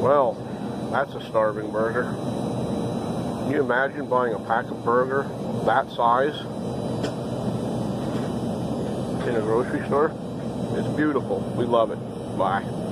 Well, that's a starving burger. Can you imagine buying a pack of burger that size in a grocery store? It's beautiful. We love it. Bye.